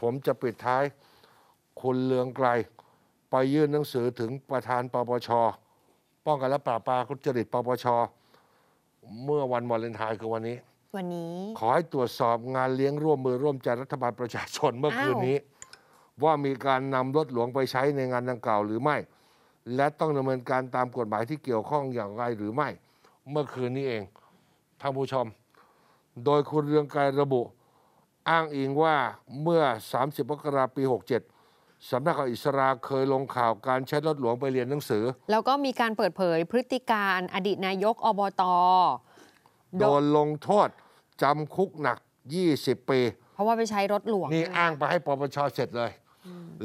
ผมจะปิดท้ายคุณเลืองไกล ไปยื่นหนังสือถึงประธานปปช ป้องกันและปราบปรามทุจริตปปช เมื่อวันวาเลนไทน์คือวันนี้ วันนี้ ขอให้ตรวจสอบงานเลี้ยงร่วมมือร่วมใจรัฐบาลประชาชนเมื่อคืนนี้ ว่ามีการนำรถหลวงไปใช้ในงานดังกล่าวหรือไม่ และต้องดำเนินการตามกฎหมายที่เกี่ยวข้องอย่างไรหรือไม่ เมื่อคืนนี้เองท่านผู้ชม โดยคุณเรืองไกรระบุ อ้างอิงว่าเมื่อ 30มกราคมปี 67สำนักข่าวอิสราเคยลงข่าวการใช้รถหลวงไปเรียนหนังสือ แล้วก็มีการเปิดเผยพฤติการอดีตนายกอบตโดนลงโทษจำคุกหนัก 20 ปี เพราะว่าไปใช้รถหลวง นี่อ้างไปให้ปปชเสร็จเลย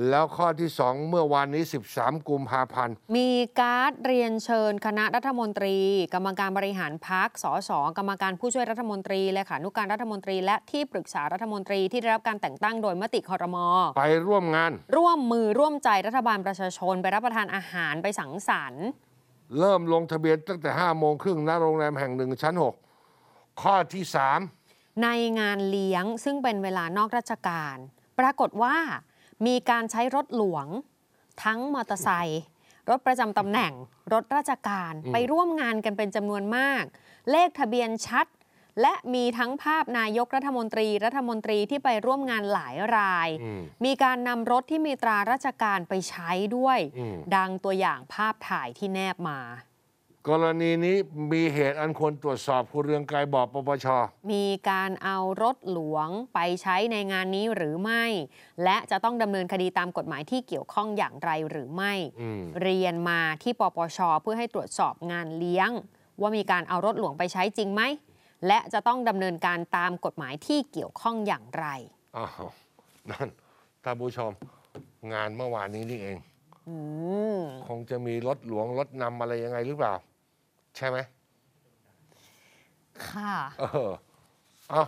แล้วข้อที่สองเมื่อวานนี้ 13 กุมภาพันธ์ มีการ์ดเรียนเชิญคณะรัฐมนตรี กรรมการบริหารพักสสกรรมการผู้ช่วยรัฐมนตรีและขานุการรัฐมนตรี และที่ปรึกษารัฐมนตรีที่ได้รับการแต่งตั้งโดยมติคอรมอไปร่วมงาน ร่วมมือร่วมใจรัฐบาลประชาชน ไปรับประทานอาหารไปสังสรรค์ เริ่มลงทะเบียนตั้งแต่5โมงครึ่งณโรงแรมแห่งหนึ่งชั้น 6 ข้อที่ในงานเลี้ยงซึ่งเป็นเวลานอกราชการ ปรากฏว่า มีการใช้รถหลวง ทั้งมอเตอร์ไซค์รถประจำตำแหน่ง รถราชการไปร่วมงานกันเป็นจำนวนมาก เลขทะเบียนชัด และมีทั้งภาพนายกรัฐมนตรีรัฐมนตรีที่ไปร่วมงานหลายรายอืมมีการนำรถที่มีตราราชการไปใช้ด้วยอืมดังตัวอย่างภาพถ่ายที่แนบมา3 กรณีนี้มีเหตุอันควรตรวจสอบคุณเรืองไกรบอกปปช มีการเอารถหลวงไปใช้ในงานนี้หรือไม่ และจะต้องดำเนินคดีตามกฎหมายที่เกี่ยวข้องอย่างไรหรือไม่ อืม เรียนมาที่ปปช เพื่อให้ตรวจสอบงานเลี้ยง ว่ามีการเอารถหลวงไปใช้จริงไหม และจะต้องดำเนินการตามกฎหมายที่เกี่ยวข้องอย่างไร อ้าวนั่นท่านผู้ชม งานเมื่อวานนี้นี่เอง อืม คงจะมีรถหลวงรถนำอะไรยังไงหรือเปล่า ใช่ไหมค่ะ เออเอา